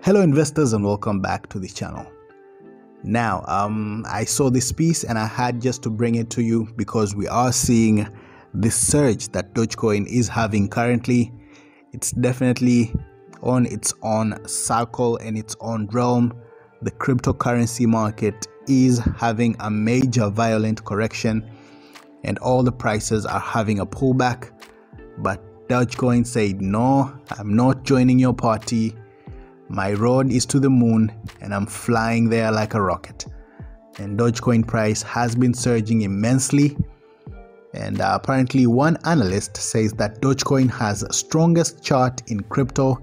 Hello, investors, and welcome back to the channel. Now, um, I saw this piece and I had just to bring it to you because we are seeing this surge that Dogecoin is having currently. It's definitely on its own circle and its own realm. The cryptocurrency market is having a major violent correction and all the prices are having a pullback. But Dogecoin said, No, I'm not joining your party. My road is to the moon and I'm flying there like a rocket. And Dogecoin price has been surging immensely. And uh, apparently, one analyst says that Dogecoin has strongest chart in crypto.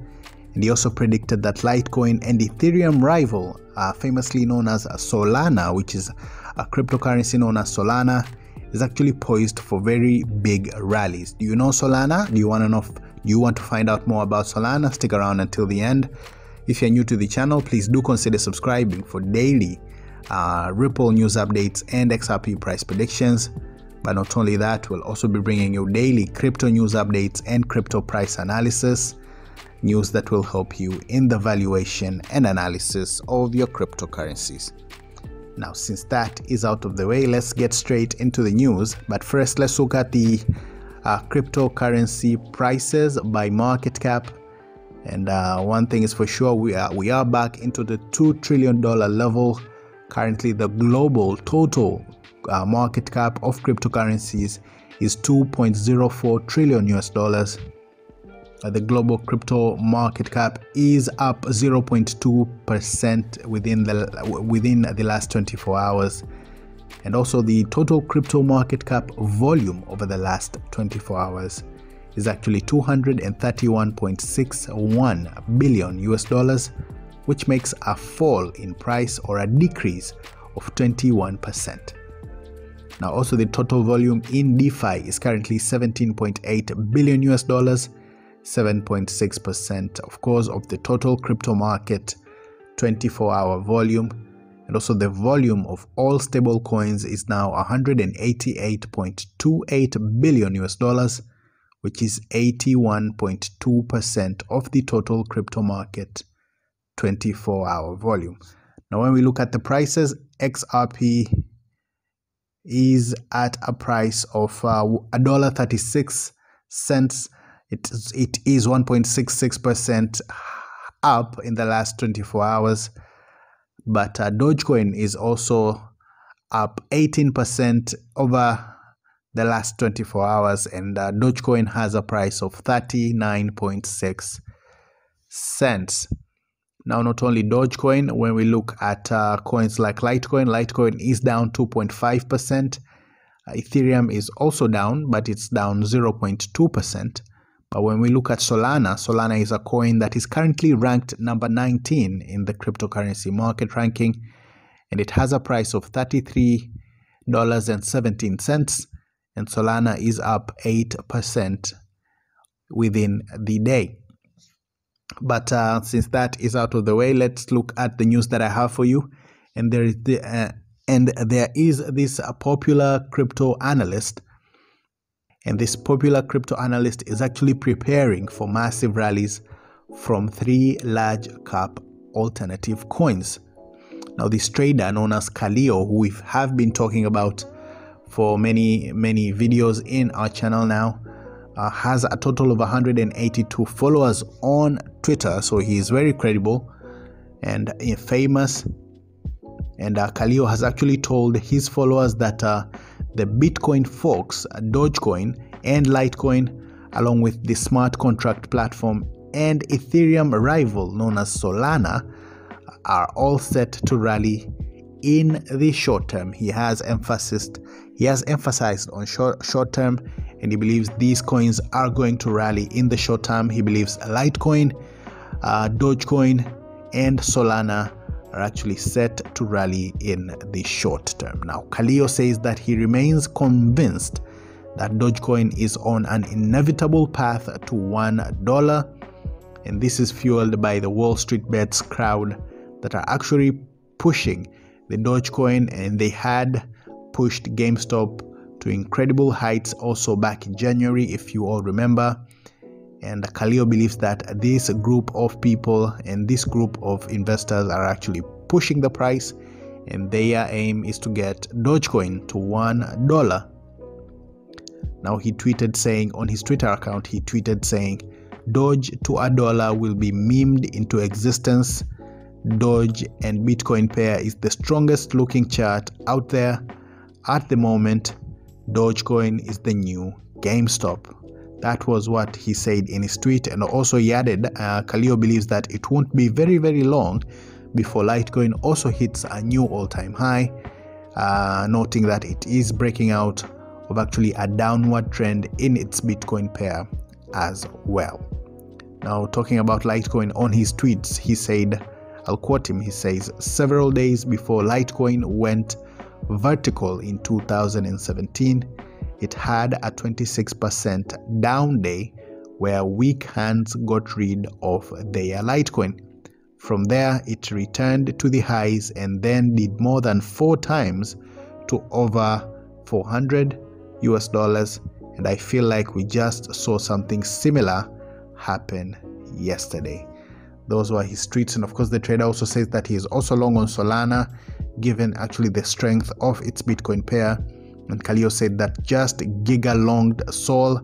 And he also predicted that Litecoin and Ethereum rival, uh, famously known as Solana, which is a cryptocurrency known as Solana, is actually poised for very big rallies. Do you know Solana? Do you want to know? Do you want to find out more about Solana? Stick around until the end. If you're new to the channel, please do consider subscribing for daily uh, Ripple news updates and XRP price predictions. But not only that, we'll also be bringing you daily crypto news updates and crypto price analysis, news that will help you in the valuation and analysis of your cryptocurrencies. Now, since that is out of the way, let's get straight into the news. But first, let's look at the uh, cryptocurrency prices by market cap and uh, one thing is for sure, we are we are back into the two trillion dollar level. Currently, the global total uh, market cap of cryptocurrencies is 2.04 trillion US dollars. Uh, the global crypto market cap is up 0.2 percent within the within the last 24 hours, and also the total crypto market cap volume over the last 24 hours is actually 231.61 billion US dollars, which makes a fall in price or a decrease of 21%. Now, also the total volume in DeFi is currently 17.8 billion US dollars, 7.6% of course of the total crypto market 24 hour volume and also the volume of all stable coins is now 188.28 billion US dollars which is 81.2% of the total crypto market 24 hour volume. Now, when we look at the prices, XRP is at a price of uh, a dollar 36 cents. It, it is 1.66% up in the last 24 hours. But uh, Dogecoin is also up 18% over the last 24 hours and uh, Dogecoin has a price of 39.6 cents. Now, not only Dogecoin, when we look at uh, coins like Litecoin, Litecoin is down 2.5%. Uh, Ethereum is also down, but it's down 0.2%. But when we look at Solana, Solana is a coin that is currently ranked number 19 in the cryptocurrency market ranking, and it has a price of $33.17 and Solana is up 8% within the day. But uh, since that is out of the way, let's look at the news that I have for you. And there is the, uh, and there is this popular crypto analyst, and this popular crypto analyst is actually preparing for massive rallies from three large cap alternative coins. Now, this trader known as Kaleo, who we have been talking about for many many videos in our channel now. Uh, has a total of 182 followers on twitter so he is very credible and uh, famous. And uh, has actually told his followers that uh, the Bitcoin forks, Dogecoin and Litecoin, along with the smart contract platform and Ethereum rival known as Solana, are all set to rally in the short term. He has emphasized he has emphasized on short short term and he believes these coins are going to rally in the short term. He believes Litecoin, uh, Dogecoin, and Solana are actually set to rally in the short term. Now, Kaleo says that he remains convinced that Dogecoin is on an inevitable path to $1, and this is fueled by the Wall Street Bets crowd that are actually pushing the Dogecoin and they had pushed GameStop to incredible heights also back in January, if you all remember. and Kaleo believes that this group of people and this group of investors are actually pushing the price and their aim is to get Dogecoin to one dollar. Now he tweeted saying on his Twitter account, he tweeted saying, Doge to a dollar will be memed into existence. Doge and Bitcoin pair is the strongest looking chart out there at the moment. Dogecoin is the new GameStop. That was what he said in his tweet, and also he added, uh, believes that it won't be very, very long before Litecoin also hits a new all-time high, uh, noting that it is breaking out of actually a downward trend in its Bitcoin pair as well. Now, talking about Litecoin on his tweets, he said, I'll quote him, he says, several days before Litecoin went vertical in 2017, it had a 26% down day where weak hands got rid of their Litecoin. From there, it returned to the highs and then did more than four times to over 400 US dollars. And I feel like we just saw something similar happen yesterday. Those were his tweets. And of course, the trader also says that he is also long on Solana, given actually the strength of its Bitcoin pair and Kaleo said that just giga longed Sol.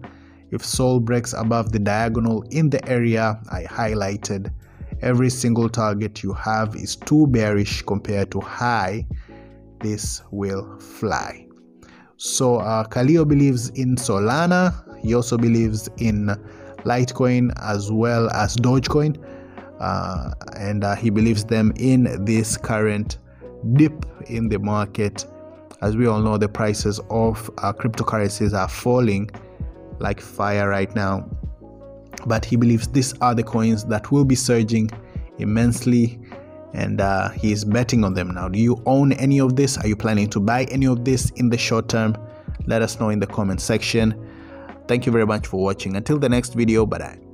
If Sol breaks above the diagonal in the area I highlighted, every single target you have is too bearish compared to high. This will fly. So uh, Kaleo believes in Solana. He also believes in Litecoin as well as Dogecoin. Uh, and uh, he believes them in this current dip in the market. As we all know the prices of uh, cryptocurrencies are falling like fire right now. But he believes these are the coins that will be surging immensely and uh, he is betting on them now. Do you own any of this? Are you planning to buy any of this in the short term? Let us know in the comment section. Thank you very much for watching. Until the next video bye